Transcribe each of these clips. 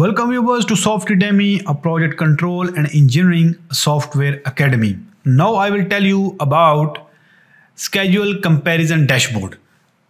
Welcome viewers to Softedemy, a project control and engineering software academy. Now I will tell you about schedule comparison dashboard.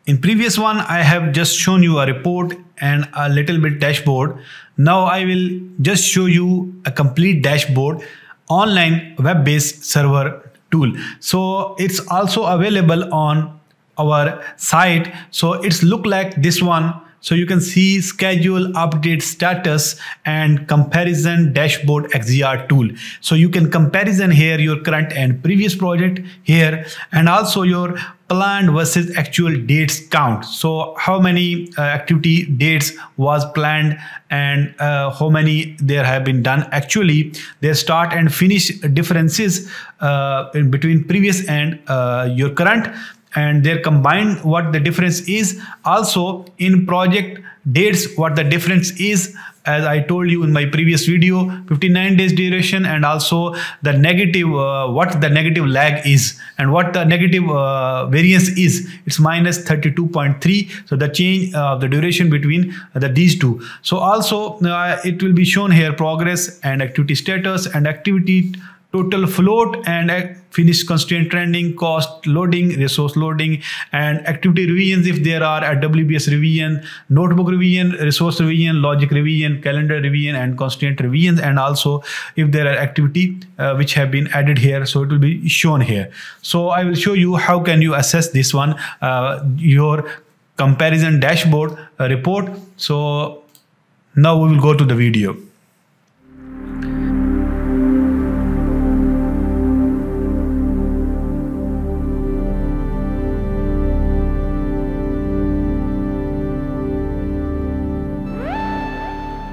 In previous one, I have just shown you a report and a little bit dashboard. Now I will just show you a complete dashboard online web-based server tool. So it's also available on our site. So it's look like this one so you can see schedule update status and comparison dashboard XER tool. So you can comparison here your current and previous project here and also your planned versus actual dates count. So how many uh, activity dates was planned and uh, how many there have been done actually their start and finish differences uh, in between previous and uh, your current and their combined what the difference is. Also in project dates what the difference is as i told you in my previous video 59 days duration and also the negative uh, what the negative lag is and what the negative uh, variance is. It's minus 32.3 so the change of uh, the duration between the these two. So also uh, it will be shown here progress and activity status and activity total float and finish constraint trending cost loading resource loading and activity revisions if there are a wbs revision notebook revision resource revision logic revision calendar revision and constraint revisions and also if there are activity uh, which have been added here so it will be shown here. So i will show you how can you assess this one uh, your comparison dashboard uh, report. So now we will go to the video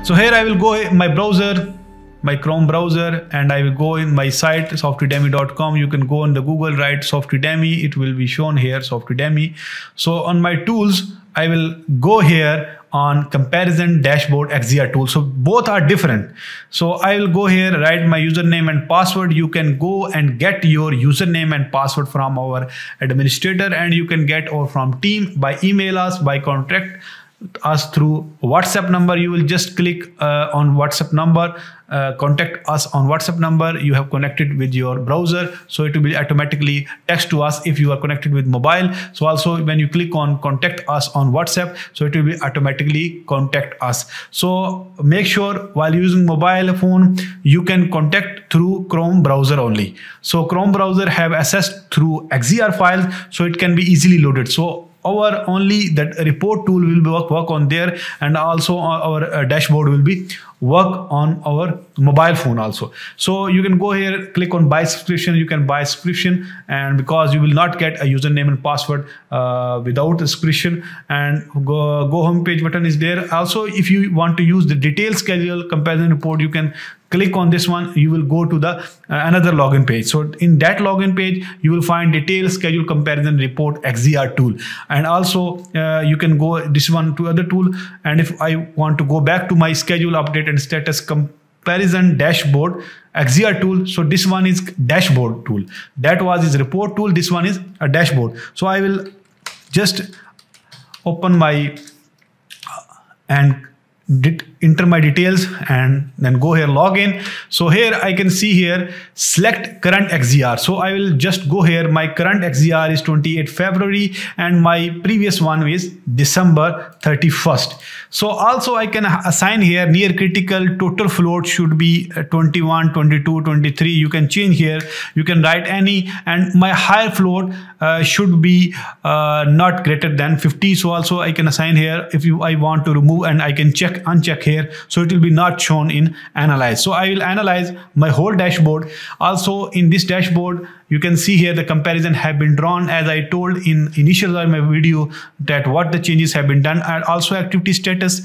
So here I will go in my browser, my Chrome browser, and I will go in my site softedemy.com. You can go on the Google, write Softedemy. It will be shown here, Softedemy. So on my tools, I will go here on comparison dashboard XER tool. So both are different. So I will go here, write my username and password. You can go and get your username and password from our administrator and you can get or from team by email us, by contact us through whatsapp number. You will just click uh, on whatsapp number uh, contact us on whatsapp number. You have connected with your browser so it will be automatically text to us if you are connected with mobile. So also when you click on contact us on whatsapp so it will be automatically contact us. So make sure while using mobile phone you can contact through chrome browser only. So chrome browser have access through xer files so it can be easily loaded. So our only that report tool will work, work on there and also our uh, dashboard will be work on our mobile phone also. So you can go here click on buy subscription. You can buy subscription and because you will not get a username and password uh, without subscription and go go home page button is there. Also if you want to use the detailed schedule comparison report you can click on this one. You will go to the uh, another login page. So in that login page you will find detailed schedule comparison report xer tool. And also uh, you can go this one to other tool. And if i want to go back to my schedule update and status comparison dashboard XER tool. So this one is dashboard tool. That was his report tool. This one is a dashboard. So I will just open my uh, and enter my details and then go here login so here i can see here select current xer so i will just go here. My current xer is 28 february and my previous one is december 31st so also i can assign here near critical total float should be uh, 21 22 23 you can change here. You can write any and my higher float uh, should be uh, not greater than 50 so also i can assign here if you i want to remove and i can check uncheck here. So it will be not shown in analyze. So i will analyze my whole dashboard. Also in this dashboard you can see here the comparison have been drawn. As I told in initial of my video that what the changes have been done and also activity status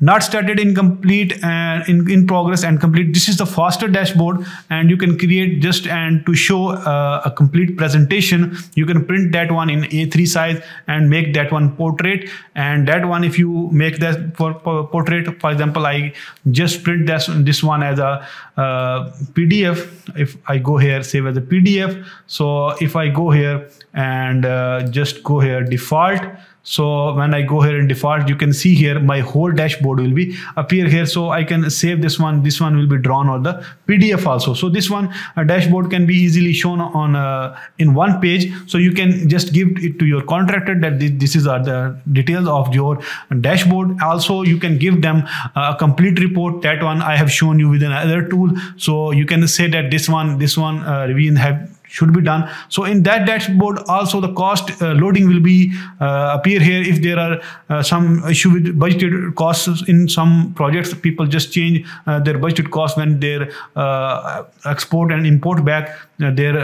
not started incomplete and in, in progress and complete. This is the faster dashboard and you can create just and to show uh, a complete presentation. You can print that one in a3 size and make that one portrait. And that one if you make that for, for portrait for example i just print this this one as a uh, pdf if i go here save as a pdf so if i go here and uh, just go here default so when I go here in default, you can see here my whole dashboard will be appear here. So I can save this one. This one will be drawn or the PDF also. So this one a dashboard can be easily shown on uh, in one page. So you can just give it to your contractor that this, this is are the details of your dashboard. Also, you can give them a complete report. That one I have shown you with another tool. So you can say that this one, this one uh, have should be done. So in that dashboard also the cost uh, loading will be uh, appear here if there are uh, some issue with budgeted costs in some projects. People just change uh, their budgeted cost when they uh, export and import back uh, their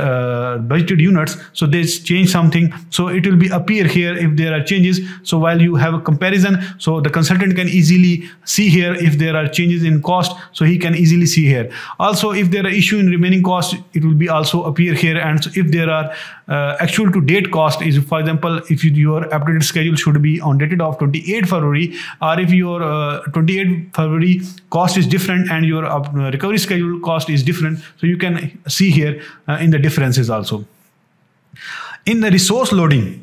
budgeted units. So they change something. So it will be appear here if there are changes. So while you have a comparison so the consultant can easily see here if there are changes in cost. So he can easily see here. Also if there are issue in remaining cost it will be also appear here and so if there are uh, actual to date cost is for example if you, your updated schedule should be on dated of 28 February or if your uh, 28 February cost is different and your uh, recovery schedule cost is different so you can see here uh, in the differences also. In the resource loading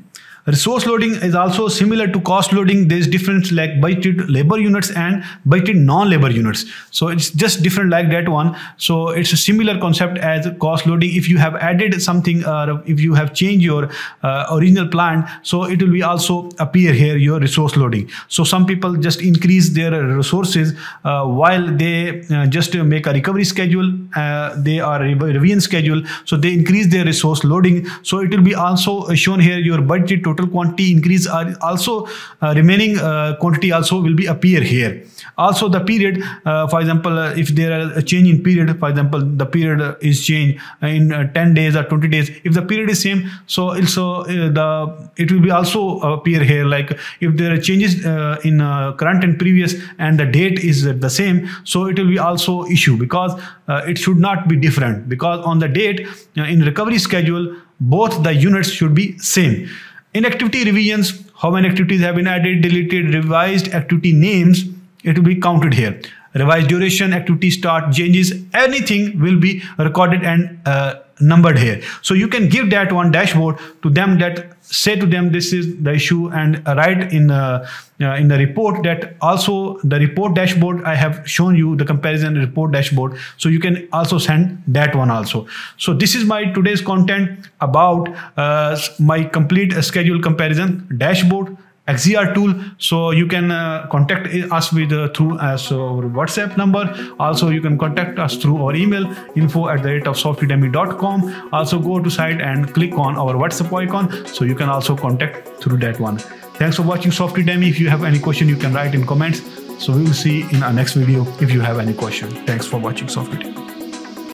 Resource loading is also similar to cost loading. There's difference like budgeted labor units and budgeted non-labor units. So it's just different like that one. So it's a similar concept as cost loading. If you have added something or uh, if you have changed your uh, original plan, so it will be also appear here your resource loading. So some people just increase their resources uh, while they uh, just make a recovery schedule. Uh, they are revision schedule. So they increase their resource loading. So it will be also shown here your budget total quantity increase are also uh, remaining uh, quantity also will be appear here. Also the period uh, for example if there are a change in period for example the period is changed in uh, 10 days or 20 days if the period is same so also the it will be also appear here like if there are changes in current and previous and the date is the same so it will be also issue because it should not be different because on the date in recovery schedule both the units should be same in activity revisions, how many activities have been added, deleted, revised activity names, it will be counted here. Revised duration, activity start, changes, anything will be recorded and uh, numbered here. So you can give that one dashboard to them that say to them this is the issue and write in uh, uh, in the report that also the report dashboard I have shown you the comparison report dashboard. So you can also send that one also. So this is my today's content about uh, my complete schedule comparison dashboard XER tool. So you can uh, contact us with uh, through as our WhatsApp number. Also, you can contact us through our email info at the rate of softedemy.com. Also, go to site and click on our WhatsApp icon. So you can also contact through that one. Thanks for watching Softedemy. If you have any question, you can write in comments. So we will see in our next video if you have any question. Thanks for watching Softedemy.